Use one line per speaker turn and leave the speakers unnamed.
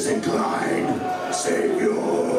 is inclined. savior.